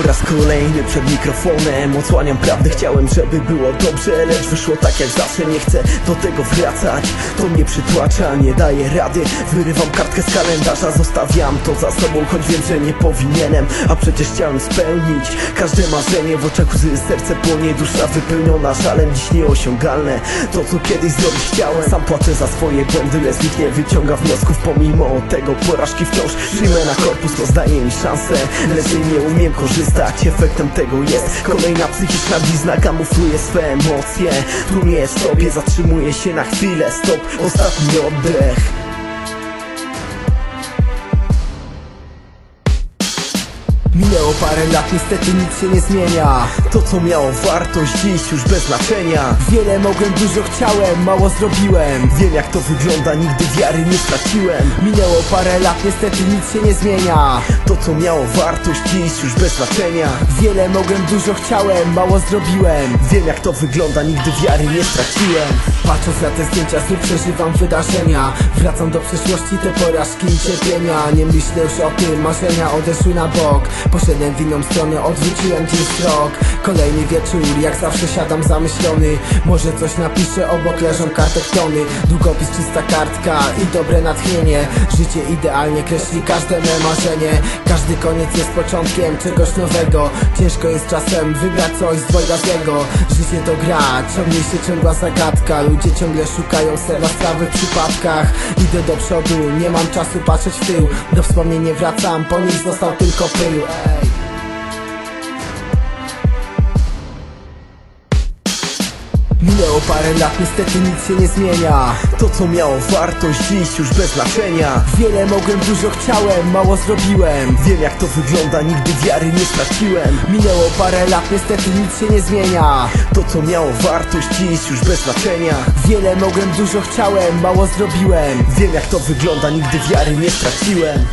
Po raz kolejny przed mikrofonem Odsłaniam prawdę, chciałem żeby było dobrze Lecz wyszło tak jak zawsze, nie chcę do tego wracać. To mnie przytłacza, nie daje rady. Wyrywam kartkę z kalendarza, zostawiam to za sobą Choć wiem, że nie powinienem. A przecież chciałem spełnić każde marzenie. W oczach łzy serce płonie, dusza wypełniona Żalem. Dziś nieosiągalne To co kiedyś zrobić chciałem. Sam płacę za swoje błędy, lecz nikt nie wyciąga wniosków Pomimo tego porażki wciąż. Przyjmę na korpus To zdaje mi szansę, lecz nie umiem korzystać Efektem tego jest kolejna psychiczna blizna Kamufluje swe emocje. Tu nie jest sobie, zatrzymuję się na chwilę Stop, ostatni oddech Minęło parę lat, niestety nic się nie zmienia. To co miało wartość, dziś już bez znaczenia. Wiele mogłem, dużo chciałem, mało zrobiłem. Wiem jak to wygląda, nigdy wiary nie straciłem. Minęło parę lat, niestety nic się nie zmienia. To co miało wartość, dziś już bez znaczenia. Wiele mogłem, dużo chciałem, mało zrobiłem. Wiem jak to wygląda, nigdy wiary nie straciłem Patrząc na te zdjęcia, znów przeżywam wydarzenia. Wracam do przeszłości, te porażki i cierpienia Nie myślę już o tym, marzenia odeszły na bok. Poszedłem w inną stronę, odwróciłem dziś wzrok. Kolejny wieczór, jak zawsze siadam zamyślony. Może coś napiszę, obok leżą kartektony. Długopis, czysta kartka i dobre natchnienie. Życie idealnie kreśli każde me marzenie. Każdy koniec jest początkiem czegoś nowego. Ciężko jest czasem wybrać coś z dwojga złego Życie to gra, ciągnie się ciągła zagadka. Ludzie ciągle szukają serwa sprawy w przypadkach. Idę do przodu, nie mam czasu patrzeć w tył. Do wspomnień nie wracam, po nich został tylko pył. Ej. Minęło parę lat, niestety nic się nie zmienia. To co miało wartość, dziś już bez znaczenia. Wiele mogłem, dużo chciałem, mało zrobiłem. Wiem jak to wygląda, nigdy wiary nie straciłem. Minęło parę lat, niestety nic się nie zmienia. To co miało wartość, dziś już bez znaczenia. Wiele mogłem, dużo chciałem, mało zrobiłem. Wiem jak to wygląda, nigdy wiary nie straciłem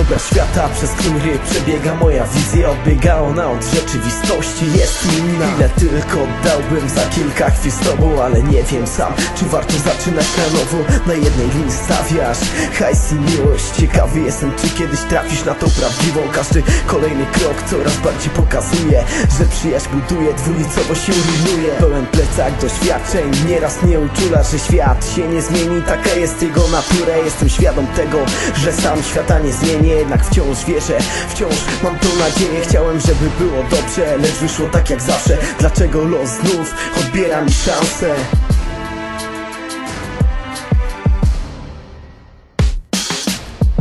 Obraz świata, przez który przebiega moja wizja Odbiega ona od rzeczywistości, jest inna. Ile tylko dałbym za kilka chwil z tobą Ale nie wiem sam, czy warto zaczynać na nowo. Na jednej linii stawiasz hajs i miłość. Ciekawy jestem, czy kiedyś trafisz na tą prawdziwą. Każdy kolejny krok coraz bardziej pokazuje Że przyjaźń buduje, dwulicowo się rujnuje Pełen plecak doświadczeń, nieraz nie uczula Że świat się nie zmieni, taka jest jego natura Jestem świadom tego, że sam świata nie zmieni jednak wciąż wierzę Wciąż mam tą nadzieję Chciałem, żeby było dobrze Lecz wyszło tak jak zawsze Dlaczego los znów odbiera mi szansę?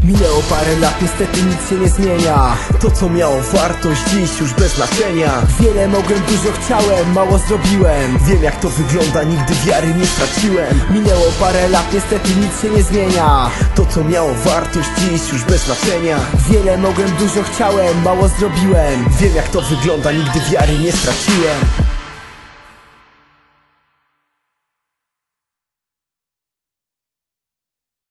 Minęło parę lat, niestety nic się nie zmienia. To co miało wartość, dziś już bez znaczenia. Wiele mogłem, dużo chciałem, mało zrobiłem. Wiem jak to wygląda, nigdy wiary nie straciłem. Minęło parę lat, niestety nic się nie zmienia. To co miało wartość, dziś już bez znaczenia. Wiele mogłem, dużo chciałem, mało zrobiłem. Wiem jak to wygląda, nigdy wiary nie straciłem